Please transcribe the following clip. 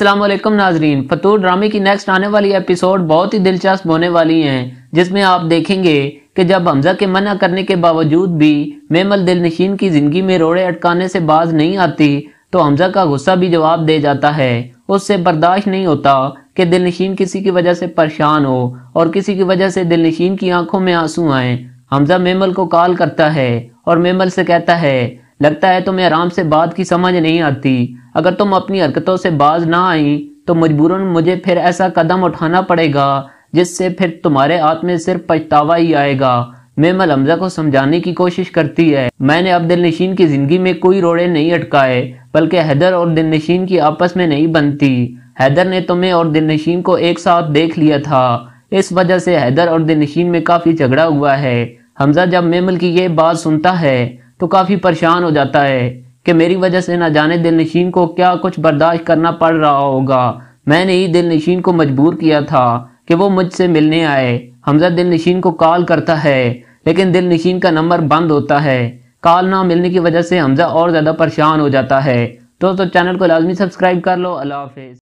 अस्सलाम वालेकुम नाजरीन। फतूर ड्रामे की नेक्स्ट आने वाली एपिसोड बहुत ही दिलचस्प होने वाली हैं, जिसमें आप देखेंगे कि जब हमजा के मना करने के बावजूद भी मेमल दिल नशीन की ज़िंदगी में रोड़े अटकाने से बाज नहीं आती तो हमजा का गुस्सा भी जवाब दे जाता है। उससे बर्दाश्त नहीं होता कि दिल नशीन किसी की वजह से परेशान हो और किसी की वजह से दिल नशीन की आँखों में आँसू आए। हमजा मेमल को कॉल करता है और मेमल से कहता है लगता है तुम्हें आराम से बात की समझ नहीं आती। अगर तुम अपनी हरकतों से बाज ना आई तो मजबूरन मुझे फिर ऐसा कदम उठाना पड़ेगा, जिससे फिर तुम्हारे हाथ में सिर्फ़ पछतावा ही आएगा। मेमल हमजा को समझाने की कोशिश करती है। मैंने अब दिल नशीन की ज़िंदगी में कोई रोड़े नहीं अटकाए, बल्कि हैदर और दिल नशीन की आपस में नहीं बनती। हैदर ने तुम्हें और दिल नशीन को एक साथ देख लिया था। इस वजह से हैदर और दिल नशीन में काफ़ी झगड़ा हुआ है। हमजा जब मेमल की ये बात सुनता है तो काफ़ी परेशान हो जाता है कि मेरी वजह से ना जाने दिल नशीन को क्या कुछ बर्दाश्त करना पड़ रहा होगा। मैंने ही दिल नशीन को मजबूर किया था कि वो मुझसे मिलने आए। हमजा दिल नशीन को कॉल करता है, लेकिन दिल नशीन का नंबर बंद होता है। कॉल ना मिलने की वजह से हमजा और ज़्यादा परेशान हो जाता है। दोस्तों तो चैनल को लाजमी सब्सक्राइब कर लो। अल्लाह हाफिज।